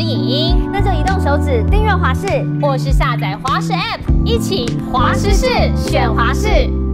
影音那就移动手指订阅华视。或是下载华视 app 一起华视视选华视。